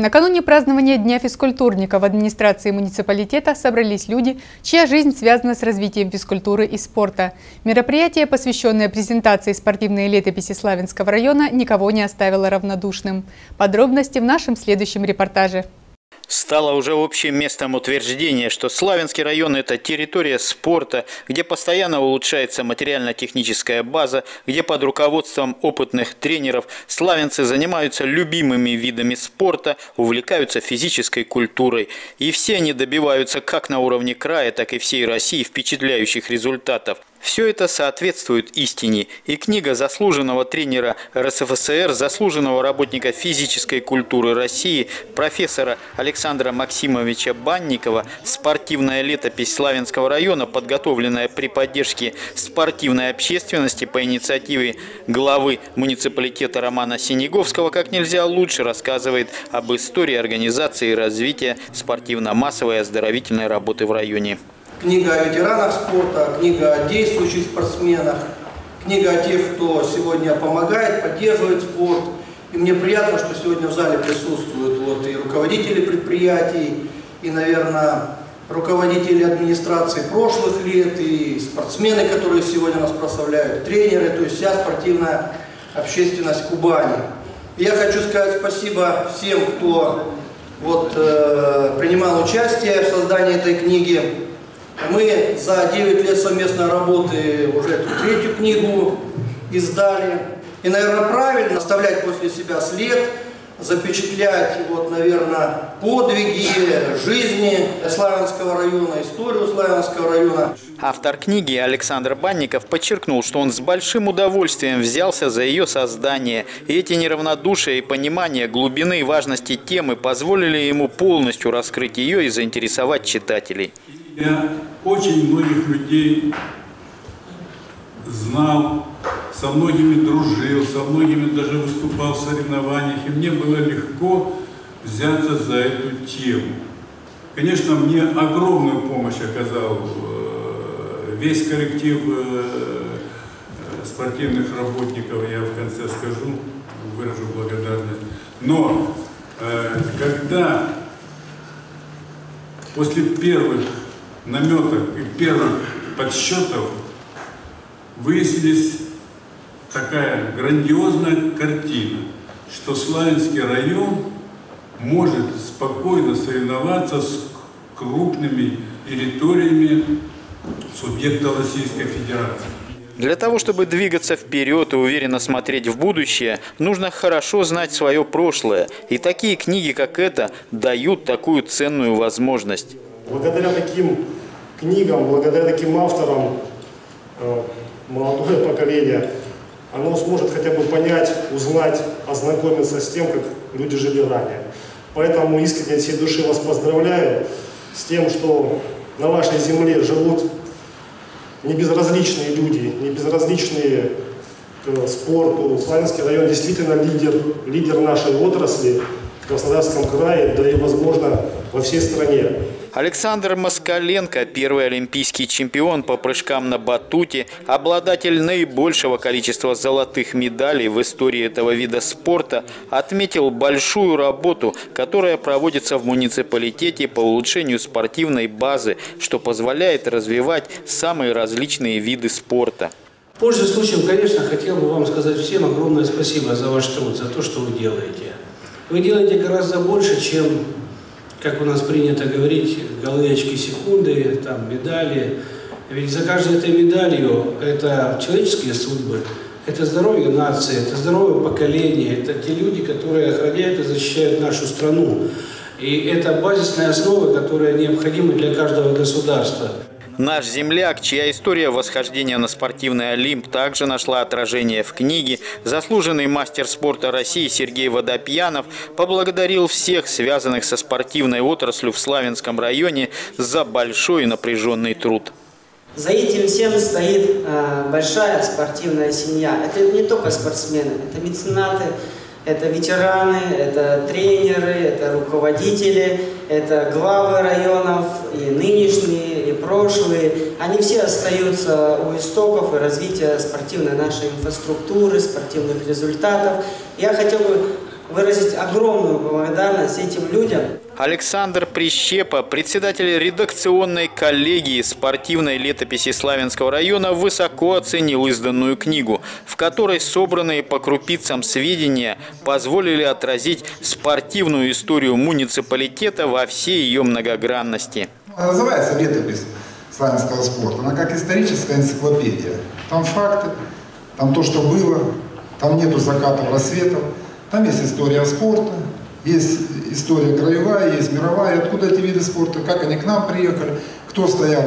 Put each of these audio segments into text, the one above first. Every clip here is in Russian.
Накануне празднования Дня физкультурника в администрации муниципалитета собрались люди, чья жизнь связана с развитием физкультуры и спорта. Мероприятие, посвященное презентации спортивной летописи Славянского района, никого не оставило равнодушным. Подробности в нашем следующем репортаже стало уже общим местом утверждения, что Славянский район – это территория спорта, где постоянно улучшается материально-техническая база, где под руководством опытных тренеров славянцы занимаются любимыми видами спорта, увлекаются физической культурой. И все они добиваются как на уровне края, так и всей России впечатляющих результатов. Все это соответствует истине, и книга заслуженного тренера РСФСР, заслуженного работника физической культуры России, профессора Александра Максимовича Банникова «Спортивная летопись Славянского района», подготовленная при поддержке спортивной общественности по инициативе главы муниципалитета Романа Синеговского, как нельзя лучше рассказывает об истории организации и развития спортивно-массовой и оздоровительной работы в районе книга о ветеранах спорта, книга о действующих спортсменах, книга о тех, кто сегодня помогает, поддерживает спорт. И мне приятно, что сегодня в зале присутствуют вот и руководители предприятий, и, наверное, руководители администрации прошлых лет, и спортсмены, которые сегодня нас прославляют, тренеры, то есть вся спортивная общественность Кубани. Я хочу сказать спасибо всем, кто вот, э, принимал участие в создании этой книги. Мы за 9 лет совместной работы уже эту третью книгу издали. И, наверное, правильно оставлять после себя след, запечатлять, вот, наверное, подвиги жизни Славянского района, историю Славянского района. Автор книги Александр Банников подчеркнул, что он с большим удовольствием взялся за ее создание. И эти неравнодушие и понимание глубины и важности темы позволили ему полностью раскрыть ее и заинтересовать читателей. Я очень многих людей знал, со многими дружил, со многими даже выступал в соревнованиях, и мне было легко взяться за эту тему. Конечно, мне огромную помощь оказал э, весь коллектив э, спортивных работников, я в конце скажу, выражу благодарность. Но э, когда после первых наметок и первых подсчетов выяснились такая грандиозная картина, что Славянский район может спокойно соревноваться с крупными территориями субъекта Российской Федерации. Для того, чтобы двигаться вперед и уверенно смотреть в будущее, нужно хорошо знать свое прошлое. И такие книги, как эта, дают такую ценную возможность. Благодаря таким книгам, благодаря таким авторам, э, молодое поколение, оно сможет хотя бы понять, узнать, ознакомиться с тем, как люди жили ранее. Поэтому искренне от всей души вас поздравляю с тем, что на вашей земле живут не безразличные люди, не безразличные к спорту. Славянский район действительно лидер, лидер нашей отрасли Краснодарском крае, да и, возможно, во всей стране. Александр Москаленко, первый олимпийский чемпион по прыжкам на батуте, обладатель наибольшего количества золотых медалей в истории этого вида спорта, отметил большую работу, которая проводится в муниципалитете по улучшению спортивной базы, что позволяет развивать самые различные виды спорта. Пользуясь случаем, конечно, хотел бы вам сказать всем огромное спасибо за ваш труд, за то, что вы делаете. Вы делаете гораздо больше, чем как у нас принято говорить, галочки секунды, там медали. Ведь за каждой этой медалью это человеческие судьбы, это здоровье нации, это здоровье поколения, это те люди, которые охраняют и защищают нашу страну. И это базисные основы, которые необходимы для каждого государства. Наш земляк, чья история восхождения на спортивный Олимп также нашла отражение в книге, заслуженный мастер спорта России Сергей Водопьянов поблагодарил всех, связанных со спортивной отраслью в Славянском районе, за большой напряженный труд. За этим всем стоит э, большая спортивная семья. Это не только спортсмены, это меценаты, это ветераны, это тренеры, это руководители, это главы районов, и нынешние, прошлые. Они все остаются у истоков и развития спортивной нашей инфраструктуры, спортивных результатов. Я хотел бы выразить огромную благодарность этим людям. Александр Прищепа, председатель редакционной коллегии спортивной летописи Славянского района, высоко оценил изданную книгу, в которой собранные по крупицам сведения позволили отразить спортивную историю муниципалитета во всей ее многогранности. называется летопись славянского спорта. Она как историческая энциклопедия. Там факты, там то, что было, там нету закатов, рассветов. Там есть история спорта, есть история краевая, есть мировая, откуда эти виды спорта, как они к нам приехали, кто стоял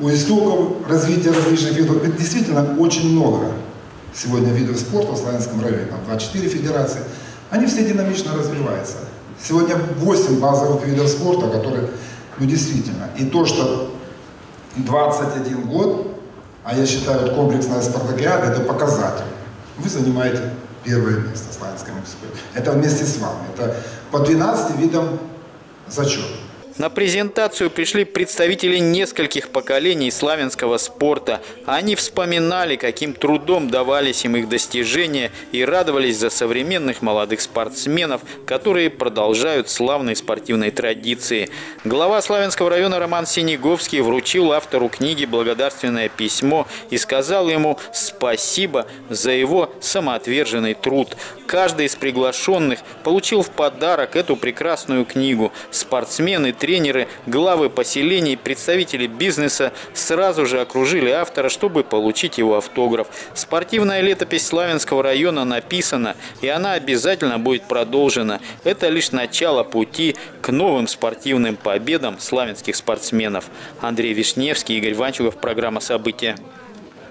у истоков развития различных видов. Это действительно очень много сегодня видов спорта в Славянском районе, там 24 федерации. Они все динамично развиваются. Сегодня 8 базовых видов спорта, которые, ну действительно, и то, что 21 год, а я считаю, вот комплексная спартакиада, это показатель. Вы занимаете первое место славянской муниципалитете. Это вместе с вами. Это по 12 видам зачет. На презентацию пришли представители нескольких поколений славянского спорта. Они вспоминали, каким трудом давались им их достижения и радовались за современных молодых спортсменов, которые продолжают славные спортивные традиции. Глава Славянского района Роман Синеговский вручил автору книги благодарственное письмо и сказал ему спасибо за его самоотверженный труд. Каждый из приглашенных получил в подарок эту прекрасную книгу. Спортсмены, тренеры, тренеры, главы поселений, представители бизнеса сразу же окружили автора, чтобы получить его автограф. Спортивная летопись Славянского района написана, и она обязательно будет продолжена. Это лишь начало пути к новым спортивным победам славянских спортсменов. Андрей Вишневский, Игорь Ванчугов, программа «События».